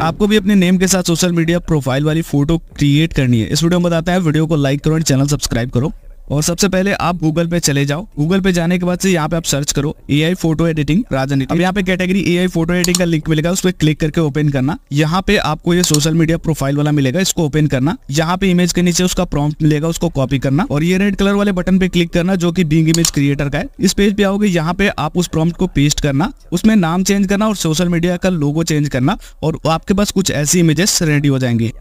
आपको भी अपने नेम के साथ सोशल मीडिया प्रोफ़ाइल वाली फ़ोटो क्रिएट करनी है। इस वीडियो में बताते हैं वीडियो को लाइक करो और चैनल सब्सक्राइब करो। और सबसे पहले आप गूगल पे चले जाओ। गूगल पे जाने के बाद से यहाँ पे आप सर्च करो एआई फ़ोटो एडिटिंग राजनीति। अब यहाँ पे category A I photo editing का लिंक मिलेगा, उस पर क्लिक करके ओपन करना। यहाँ पे आपको ये सोशल मीडिया प्रोफ़ाइल वाला मिलेगा, इसको ओपन करना। यहाँ पे इमेज के नीचे उसका प्रॉम्प्ट मिलेगा, उसको कॉपी करना। और ये रेड कलर वाले बटन पे क्लिक करना, जो की बिंग इमेज क्रिएटर का है। इस पेज पे आओगे, यहाँ पे आप उस प्रॉम्प्ट को पेस्ट करना, उसमें नाम चेंज करना और सोशल मीडिया का लोगो चेंज करना और आपके पास कुछ ऐसी इमेजेस रेडी हो जाएँगे।